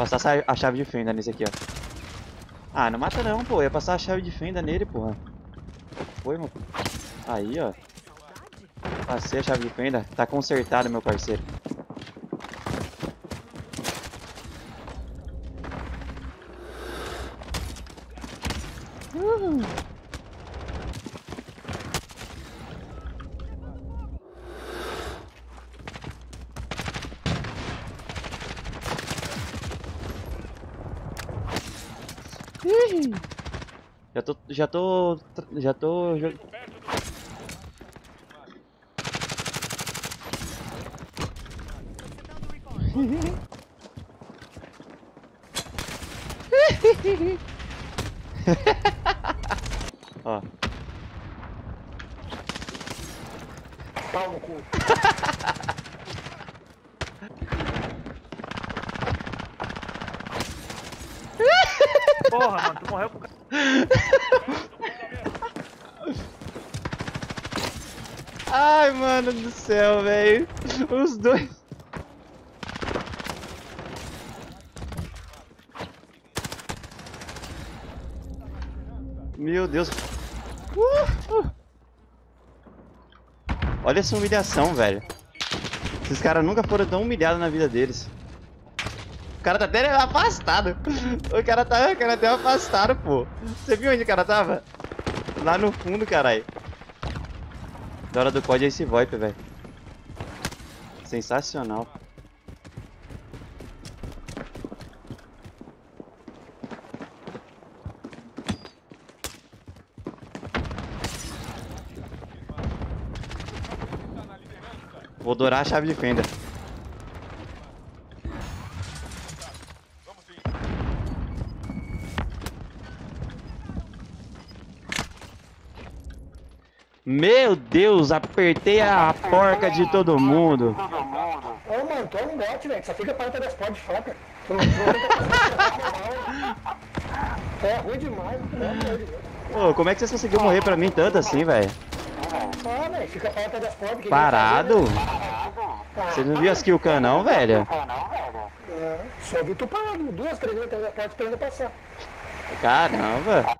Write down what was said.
Passar a chave de fenda nesse aqui, ó. Ah, não mata não, pô. Ia passar a chave de fenda nele, porra. Foi, mano. Aí, ó. Passei a chave de fenda. Tá consertado, meu parceiro. Uhum. Já tô, já tô, já tô... Ó. Pau no cu. Porra, mano, tu morreu por causa. Ai, mano do céu, velho. Os dois. Meu Deus. Uh, uh. Olha essa humilhação, velho. Esses caras nunca foram tão humilhados na vida deles. O cara tá até afastado. O cara tá, o cara até afastado, pô. Você viu onde o cara tava? Lá no fundo, caralho. Da hora do COD é esse VoIP, velho. Sensacional. Vou dourar a chave de fenda. Meu Deus, apertei a porca de todo mundo. Ô, mano, tu é um bot, velho. Só fica para das portas de foca. Tu não É ruim demais. Pô, como é que vocês conseguiram morrer pra mim tanto assim, velho? Só, velho. Fica para das portas. Parado? Você não viu as kill cam não, velho? É, só vi tu parado. Duas, três vezes atrás da porta esperando passar. Caramba.